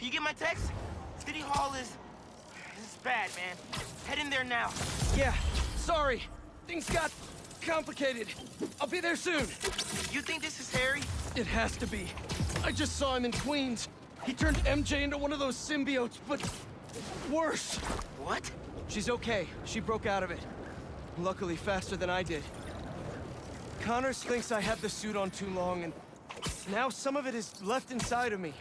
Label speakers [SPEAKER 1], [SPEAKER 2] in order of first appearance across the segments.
[SPEAKER 1] You get my text? City Hall is... This is bad, man. Head in there now.
[SPEAKER 2] Yeah, sorry. Things got complicated. I'll be there soon.
[SPEAKER 1] You think this is Harry?
[SPEAKER 2] It has to be. I just saw him in Queens. He turned MJ into one of those symbiotes, but worse.
[SPEAKER 1] What?
[SPEAKER 2] She's okay. She broke out of it. Luckily faster than I did. Connors thinks I had the suit on too long, and now some of it is left inside of me.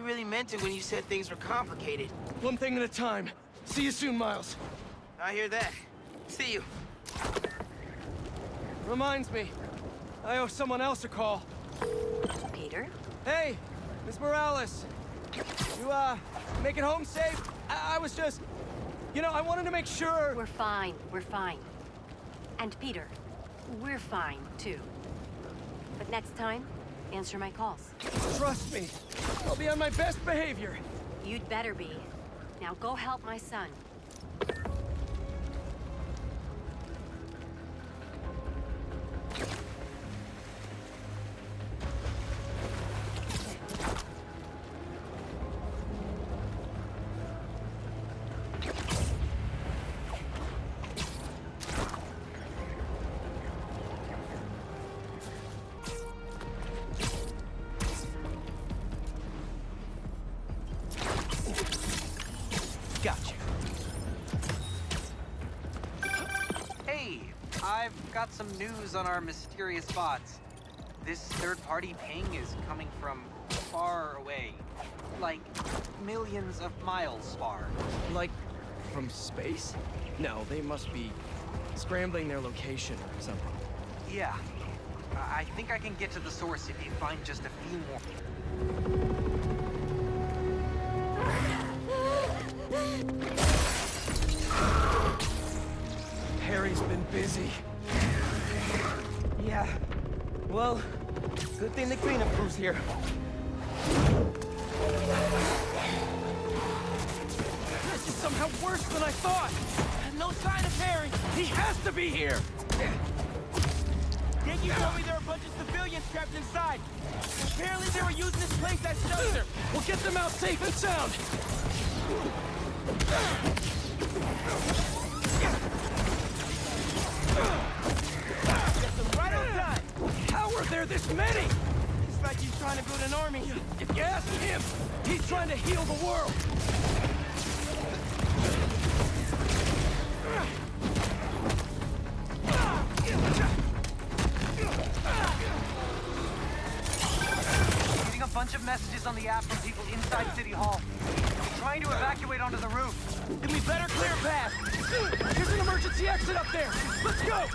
[SPEAKER 1] You really meant it when you said things were complicated.
[SPEAKER 2] One thing at a time. See you soon, Miles.
[SPEAKER 1] I hear that. See you.
[SPEAKER 2] Reminds me, I owe someone else a call.
[SPEAKER 3] Peter?
[SPEAKER 2] Hey, Miss Morales. You, uh, make it home safe? I, I was just... You know, I wanted to make sure...
[SPEAKER 3] We're fine. We're fine. And Peter, we're fine, too. But next time, answer my calls.
[SPEAKER 2] Trust me. I'll be on my best behavior.
[SPEAKER 3] You'd better be. Now go help my son.
[SPEAKER 4] Got some news on our mysterious bots. This third-party ping is coming from far away. Like, millions of miles far.
[SPEAKER 2] Like, from space? No, they must be scrambling their location or something.
[SPEAKER 4] Yeah. I I think I can get to the source if you find just a few more.
[SPEAKER 2] Harry's been busy.
[SPEAKER 1] Yeah. Well, good thing the cleanup crew's here.
[SPEAKER 2] This is somehow worse than I thought!
[SPEAKER 1] No sign of Harry!
[SPEAKER 2] He has to be here!
[SPEAKER 1] Yankee told me there were a bunch of civilians trapped inside. Apparently they were using this place as shelter.
[SPEAKER 2] We'll get them out safe and sound! This many?
[SPEAKER 1] It's like he's trying to build an army.
[SPEAKER 2] If you ask him, he's trying to heal the world!
[SPEAKER 4] Getting a bunch of messages on the app from people inside City Hall. Trying to evacuate onto the roof.
[SPEAKER 1] Then we better clear a path.
[SPEAKER 2] There's an emergency exit up there! Let's go!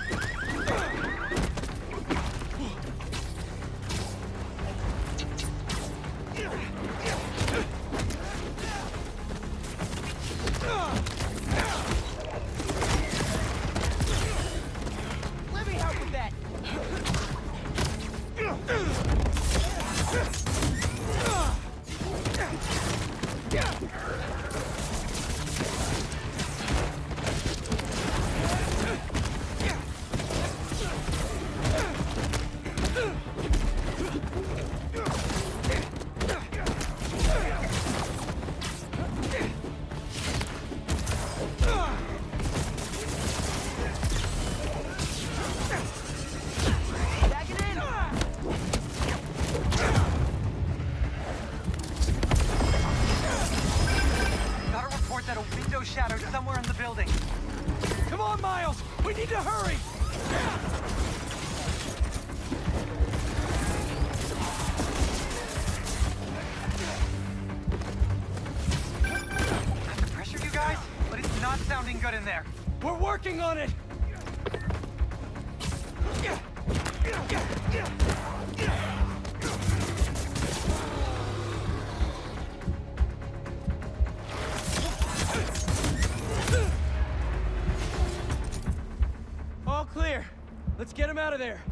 [SPEAKER 2] Get him out of there.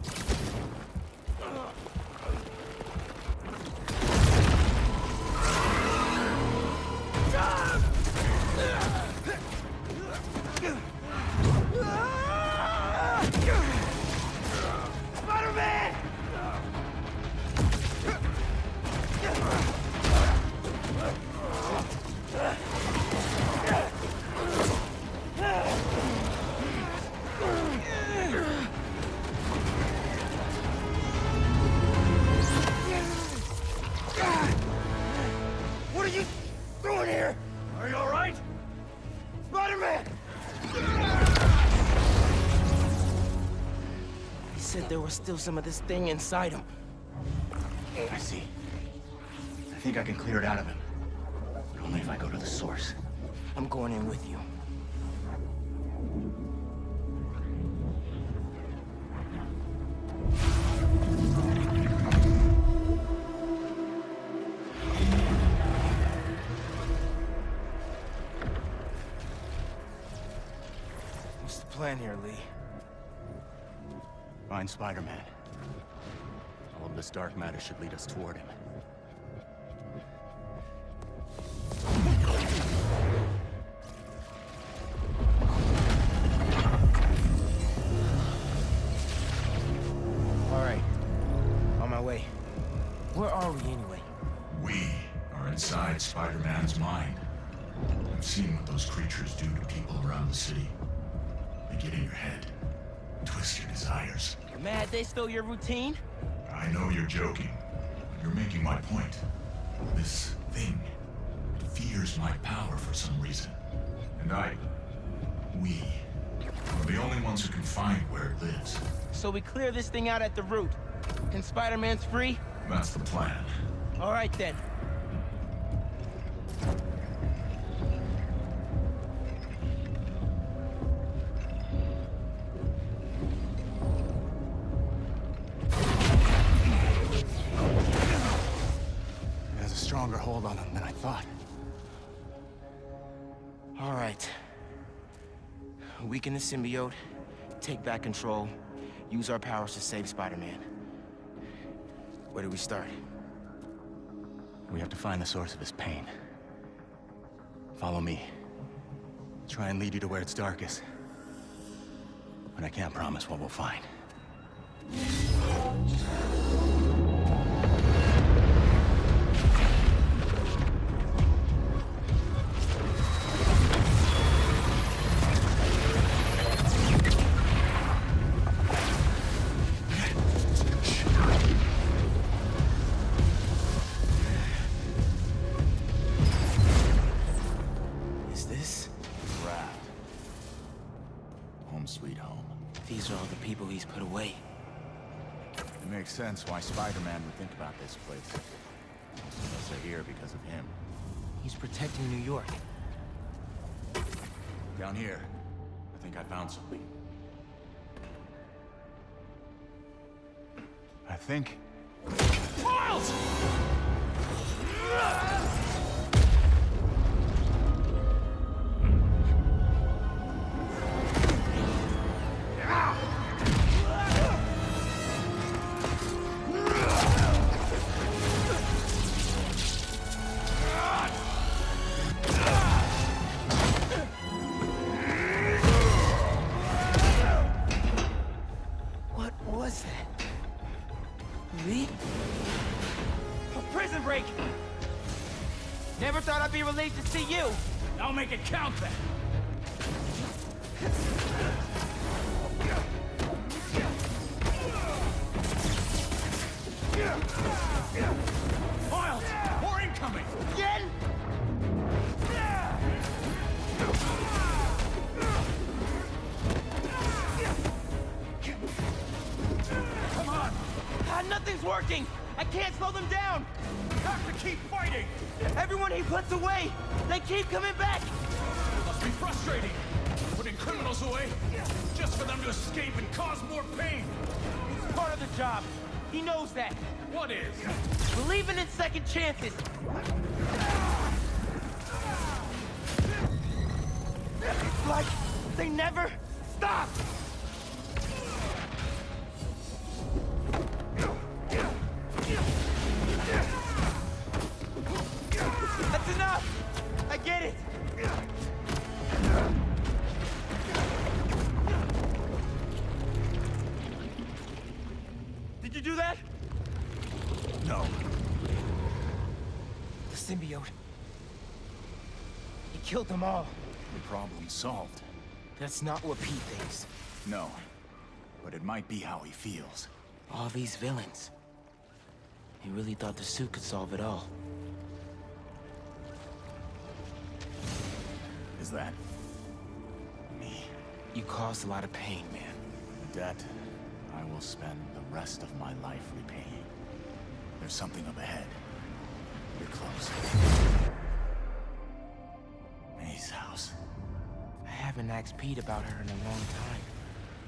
[SPEAKER 2] Was still some of this thing inside him.
[SPEAKER 5] I see. I think I can clear it out of him. But only if I go to the source.
[SPEAKER 2] I'm going in with you. What's the plan here, Lee?
[SPEAKER 5] Find Spider-Man. All of this dark matter should lead us toward him.
[SPEAKER 2] All right. On my way. Where are we anyway?
[SPEAKER 6] We are inside Spider-Man's mind. I've seen what those creatures do to people around the city. They get in your head, twist your desires.
[SPEAKER 1] Mad they stole your routine?
[SPEAKER 6] I know you're joking, but you're making my point. This thing, it fears my power for some reason. And I, we, are the only ones who can find where it lives.
[SPEAKER 1] So we clear this thing out at the root. And Spider-Man's free?
[SPEAKER 6] That's the plan.
[SPEAKER 1] All right then.
[SPEAKER 2] Weaken the symbiote, take back control, use our powers to save Spider-Man. Where do we start?
[SPEAKER 5] We have to find the source of his pain. Follow me. Try and lead you to where it's darkest. But I can't promise what we'll find. Sense why Spider-Man would think about this place. Most of us are here because of him.
[SPEAKER 2] He's protecting New York.
[SPEAKER 5] Down here, I think I found something. I think...
[SPEAKER 2] What
[SPEAKER 1] be relieved to see you! I'll make it count then! Never stop! That's enough! I get it! Did you do that?
[SPEAKER 5] No.
[SPEAKER 2] The symbiote. He killed them all.
[SPEAKER 5] The problem solved.
[SPEAKER 2] That's not what Pete thinks.
[SPEAKER 5] No. But it might be how he feels.
[SPEAKER 2] All these villains. He really thought the suit could solve it all.
[SPEAKER 5] Is that... me?
[SPEAKER 2] You caused a lot of pain, man.
[SPEAKER 5] A debt I will spend the rest of my life repaying. There's something up ahead. You're close.
[SPEAKER 1] Haven't asked Pete about her in a long time.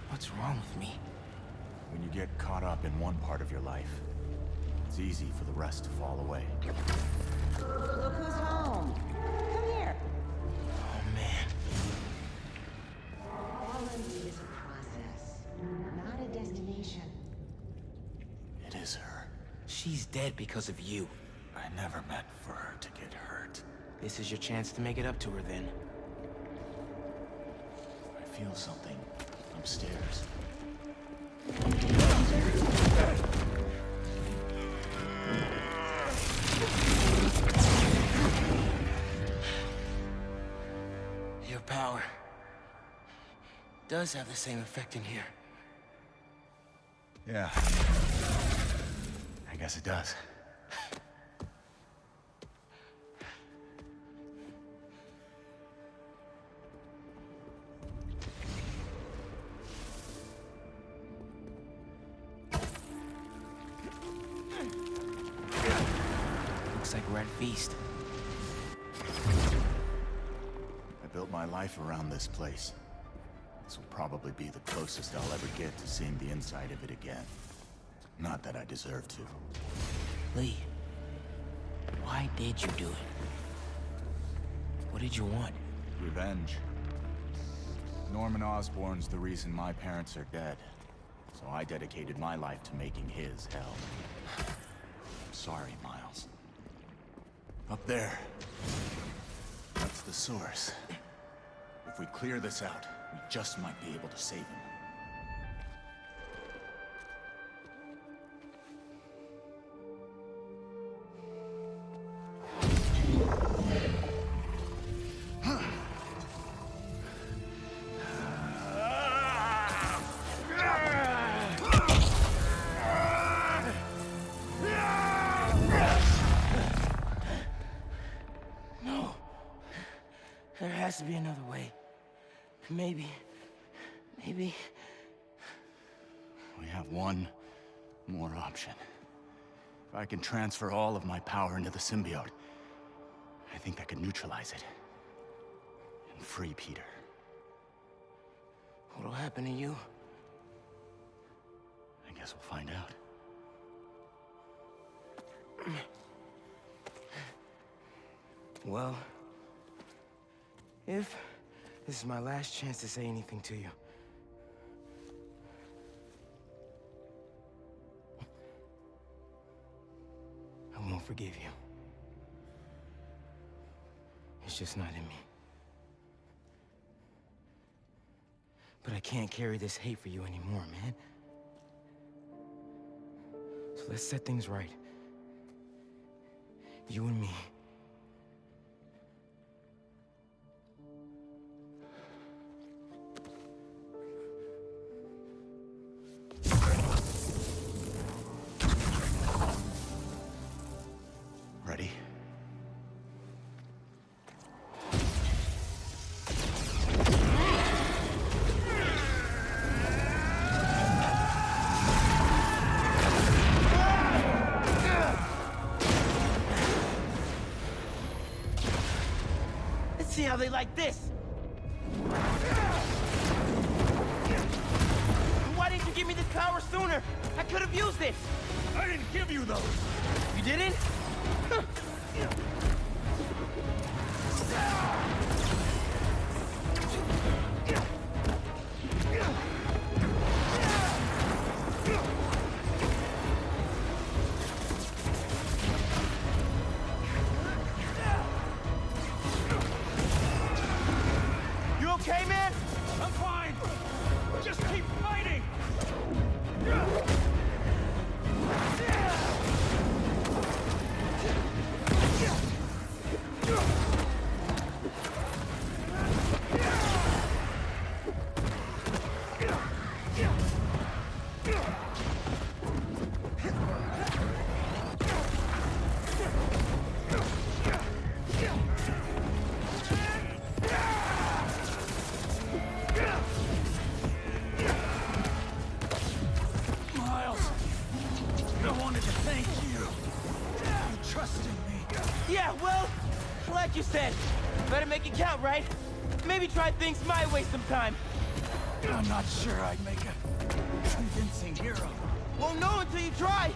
[SPEAKER 1] What's wrong with me?
[SPEAKER 5] When you get caught up in one part of your life, it's easy for the rest to fall away.
[SPEAKER 7] Look who's home. Come here.
[SPEAKER 1] Oh, man.
[SPEAKER 7] All of it is a process, not a destination.
[SPEAKER 5] It is her.
[SPEAKER 1] She's dead because of you.
[SPEAKER 5] I never meant for her to get hurt.
[SPEAKER 1] This is your chance to make it up to her then.
[SPEAKER 5] I feel something upstairs.
[SPEAKER 1] Your power does have the same effect in here.
[SPEAKER 5] Yeah. I guess it does.
[SPEAKER 1] Looks like we're at feast.
[SPEAKER 5] I built my life around this place. This will probably be the closest I'll ever get to seeing the inside of it again. Not that I deserve to.
[SPEAKER 1] Lee, why did you do it? What did you want?
[SPEAKER 5] Revenge. Norman Osborn's the reason my parents are dead. So I dedicated my life to making his hell. I'm sorry, Miles. Up there. That's the source. If we clear this out, we just might be able to save him.
[SPEAKER 1] Maybe. Maybe.
[SPEAKER 5] We have one more option. If I can transfer all of my power into the symbiote, I think that could neutralize it. And free Peter.
[SPEAKER 1] What'll happen to you?
[SPEAKER 5] I guess we'll find out.
[SPEAKER 1] Well, if this is my last chance to say anything to you. I won't forgive you. It's just not in me. But I can't carry this hate for you anymore, man. So let's set things right. You and me. Let's see how they like this. Why didn't you give me this power sooner? I could have used it.
[SPEAKER 8] I didn't give you those!
[SPEAKER 1] You didn't? You said, better make it count, right? Maybe try things my way sometime.
[SPEAKER 8] I'm not sure I'd make a convincing hero.
[SPEAKER 1] Won't know until you try.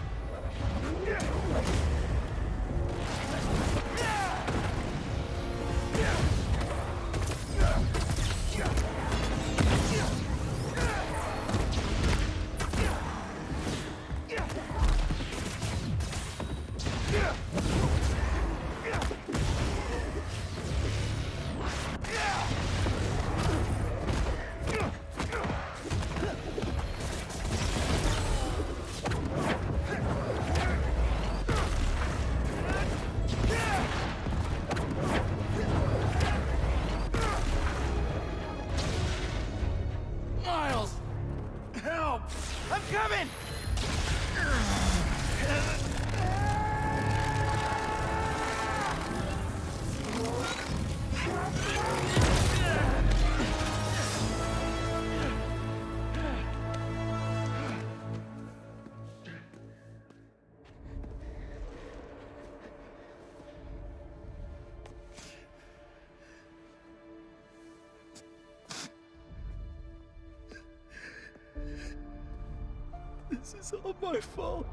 [SPEAKER 2] Is all my fault.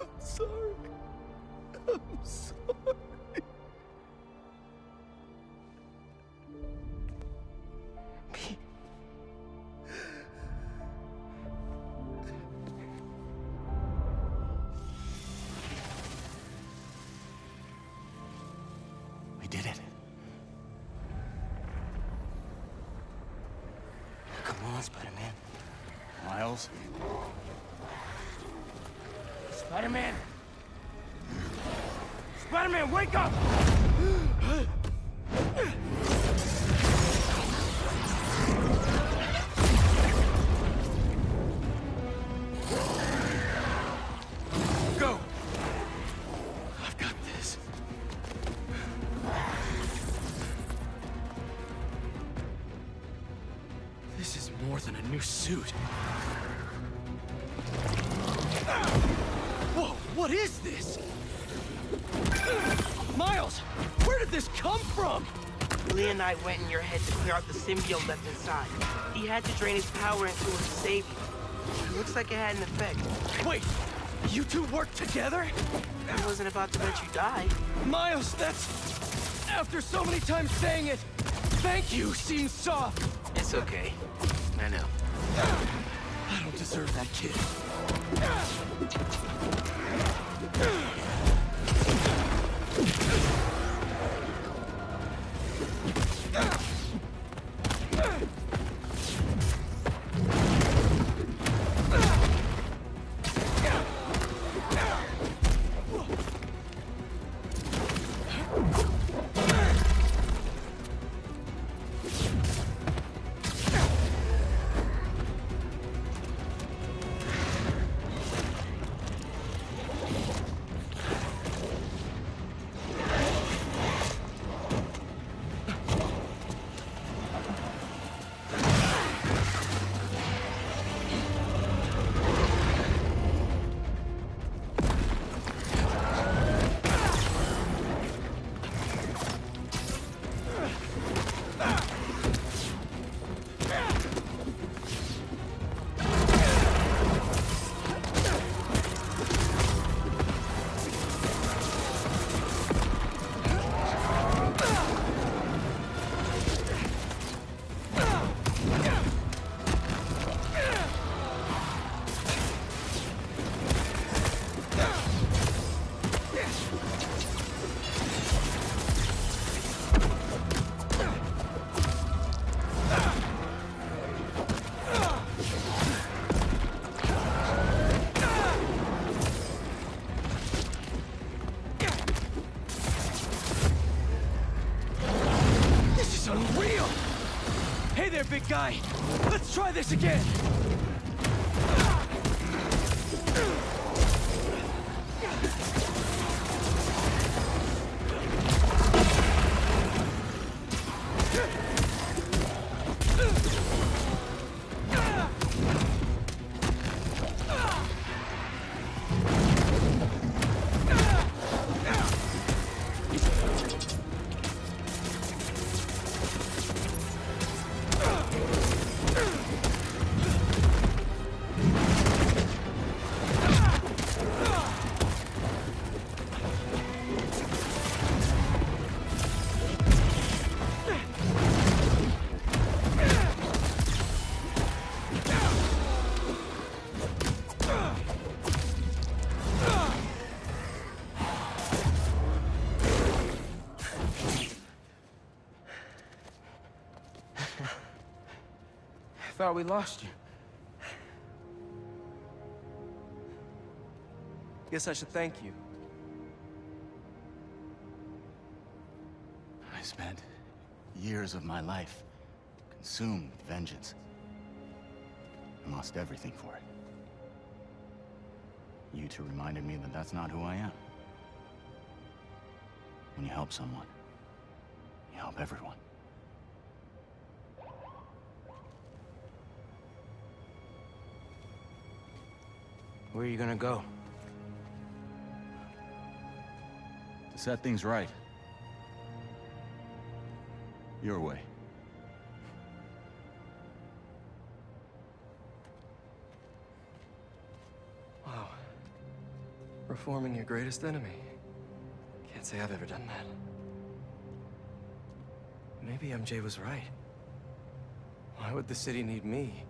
[SPEAKER 2] I'm sorry. I'm sorry.
[SPEAKER 5] We did it.
[SPEAKER 1] Come on, Spider-Man.
[SPEAKER 5] Miles?
[SPEAKER 1] Spider-Man! Spider-Man, wake up! I went in your head to clear out the symbiote left inside. He had to drain his power into it to save you. It looks like it had an effect.
[SPEAKER 2] Wait, you two work together?
[SPEAKER 1] I wasn't about to let you die.
[SPEAKER 2] Miles, that's... After so many times saying it, thank you seems soft.
[SPEAKER 1] It's okay. I know.
[SPEAKER 2] I don't deserve that kid. try this again!
[SPEAKER 1] Thought we lost you.
[SPEAKER 2] Guess I should thank you.
[SPEAKER 5] I spent years of my life consumed with vengeance. and lost everything for it. You two reminded me that that's not who I am. When you help someone, you help everyone.
[SPEAKER 1] Where are you gonna go?
[SPEAKER 5] To set things right. Your way.
[SPEAKER 2] Wow. Reforming your greatest enemy. Can't say I've ever done that. Maybe MJ was right. Why would the city need me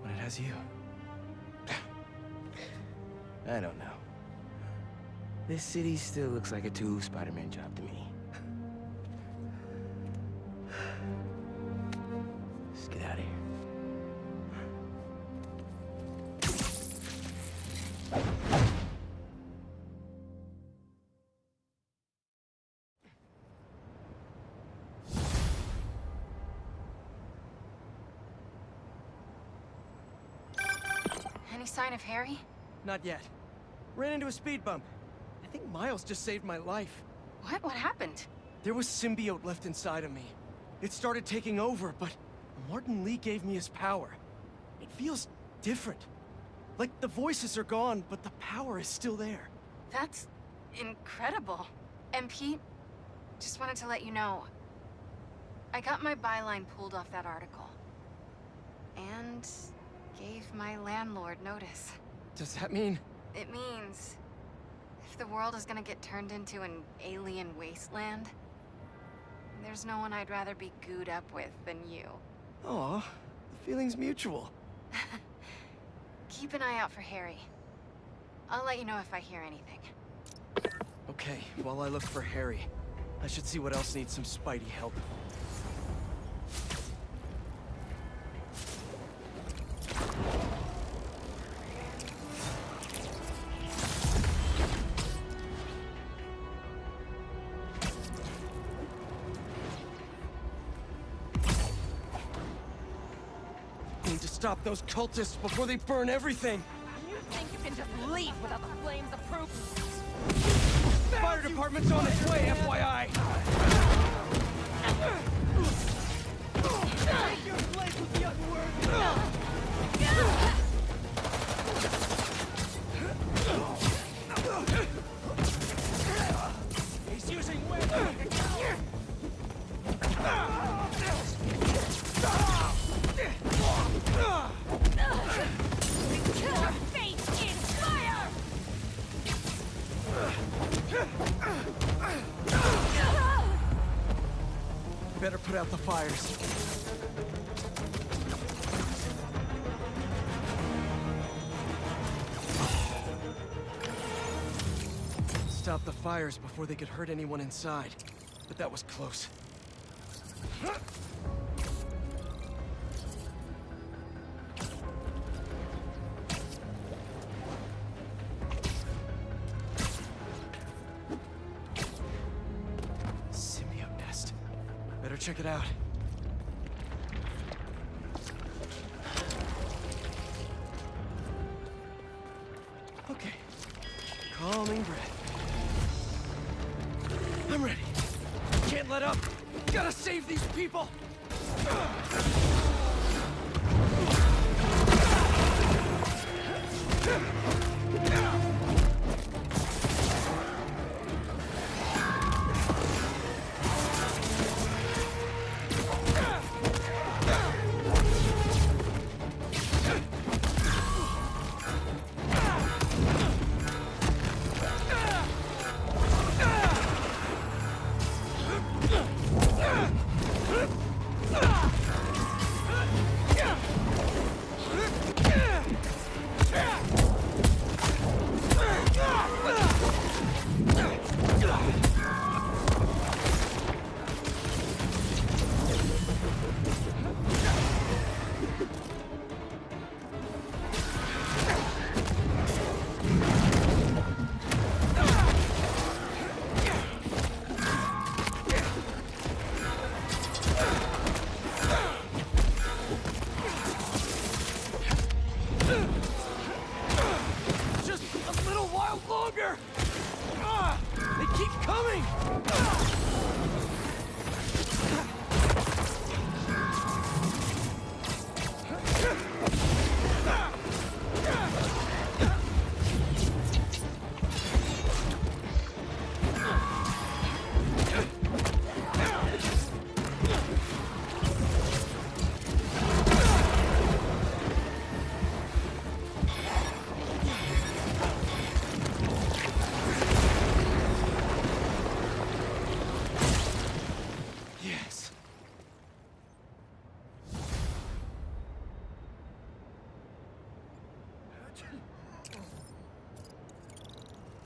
[SPEAKER 2] when it has you?
[SPEAKER 1] I don't know. This city still looks like a two Spider-Man job to me. Let's get out of here.
[SPEAKER 3] Any sign of Harry?
[SPEAKER 2] Not yet. Ran into a speed bump. I think Miles just saved my life.
[SPEAKER 3] What? What happened?
[SPEAKER 2] There was symbiote left inside of me. It started taking over, but Martin Lee gave me his power. It feels different. Like the voices are gone, but the power is still there.
[SPEAKER 3] That's incredible. And Pete, just wanted to let you know, I got my byline pulled off that article. And gave my landlord notice.
[SPEAKER 2] Does that mean...
[SPEAKER 3] It means if the world is gonna get turned into an alien wasteland, there's no one I'd rather be gooed up with than you.
[SPEAKER 2] Aw, the feeling's mutual.
[SPEAKER 3] Keep an eye out for Harry. I'll let you know if I hear anything.
[SPEAKER 2] Okay, while I look for Harry, I should see what else needs some Spidey help. Those cultists before they burn everything!
[SPEAKER 9] You think you can just leave without the flames of proof?
[SPEAKER 2] Fire department's on its way, FYI! Take your place with the unworthy! He's using web! Put out the fires. Stop the fires before they could hurt anyone inside. But that was close. Check it out.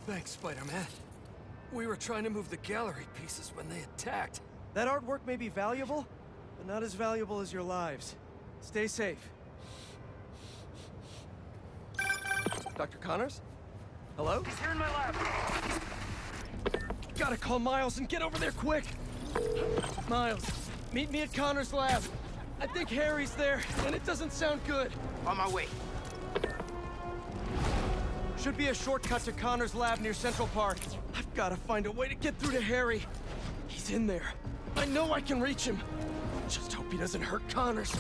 [SPEAKER 2] Thanks, Spider-Man. We were trying to move the gallery pieces when they attacked. That artwork may be valuable, but not as valuable as your lives. Stay safe. Dr. Connors? Hello?
[SPEAKER 1] He's here in my lab.
[SPEAKER 2] Gotta call Miles and get over there quick! Miles, meet me at Connors' lab. I think Harry's there, and it doesn't sound good.
[SPEAKER 1] On my way.
[SPEAKER 2] Should be a shortcut to Connors' lab near Central Park. I've gotta find a way to get through to Harry. He's in there. I know I can reach him. Just hope he doesn't hurt Connors.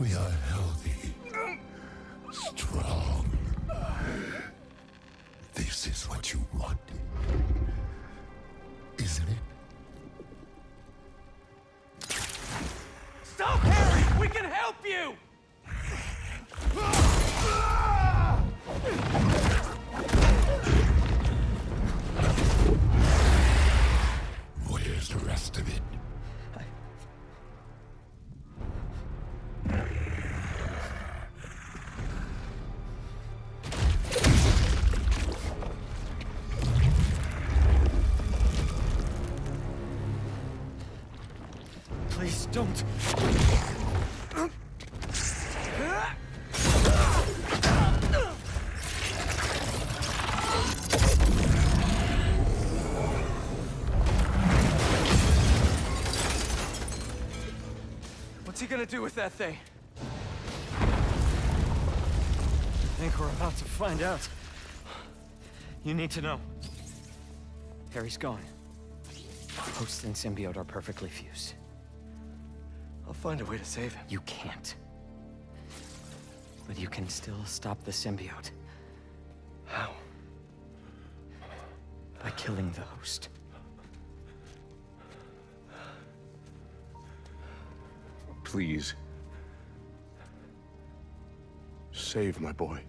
[SPEAKER 6] We are
[SPEAKER 2] don't. What's he gonna do with that thing?
[SPEAKER 10] I think we're about to find out. You need to know. Harry's gone. Host and symbiote are perfectly fused.
[SPEAKER 2] I'll find a way to save him.
[SPEAKER 10] You can't. But you can still stop the symbiote.
[SPEAKER 2] How?
[SPEAKER 10] By killing the host.
[SPEAKER 11] Please. Save my boy.